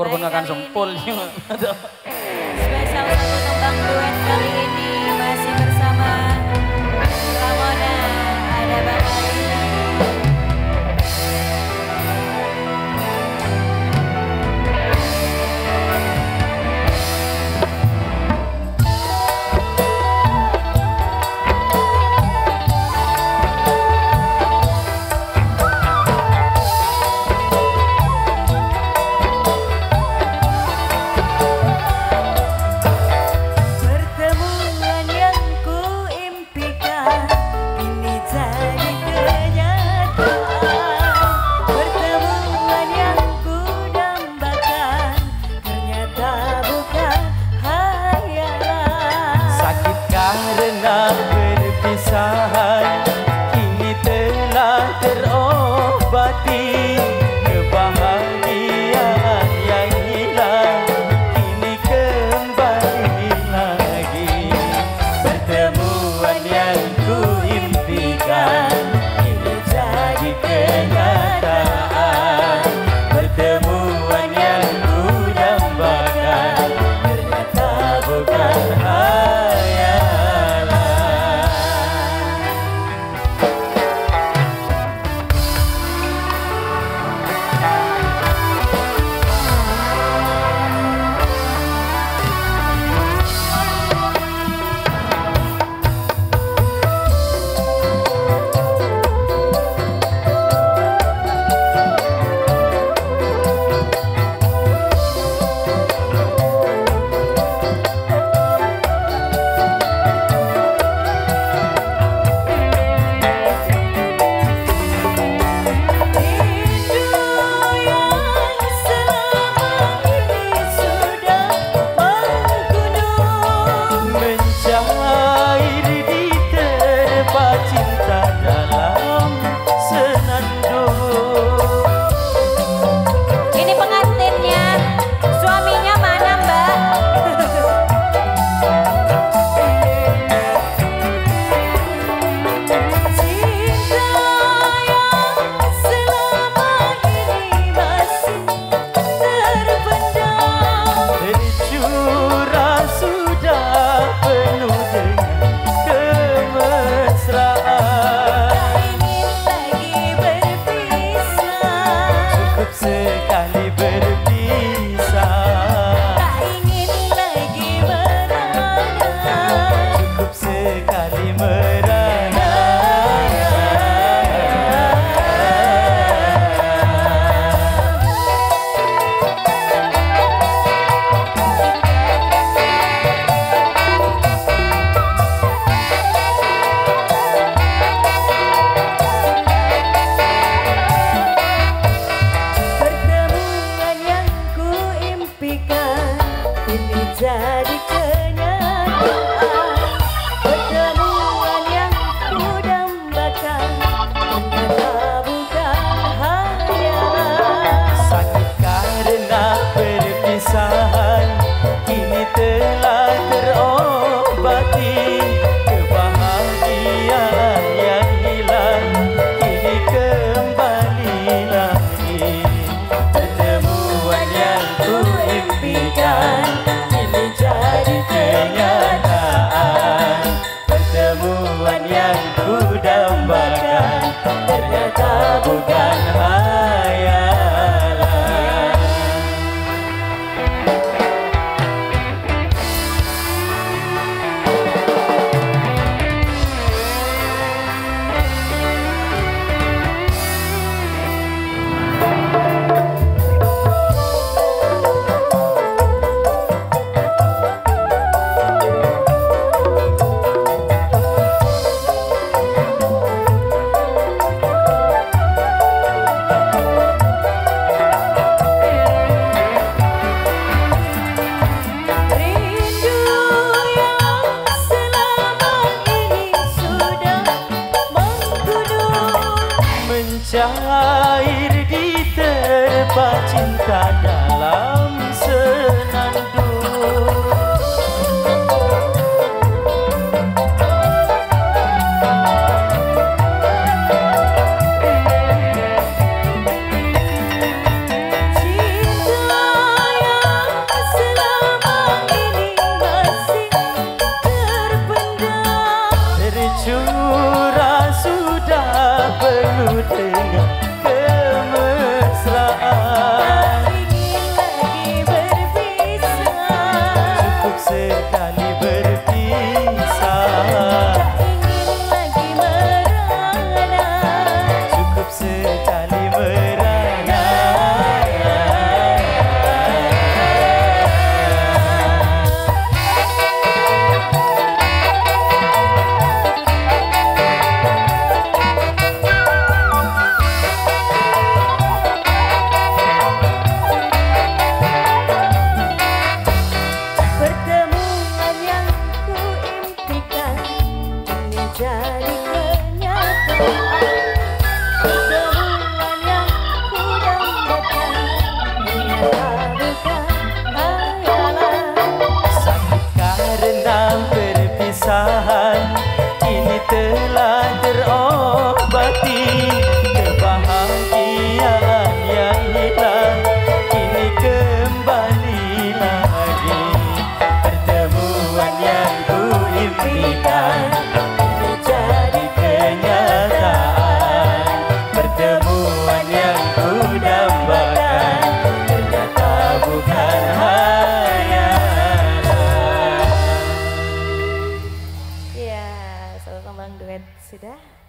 korban akan sempul. Spesial untuk Bang Dwi. love. jadikan ini jadi kenyataan trái that.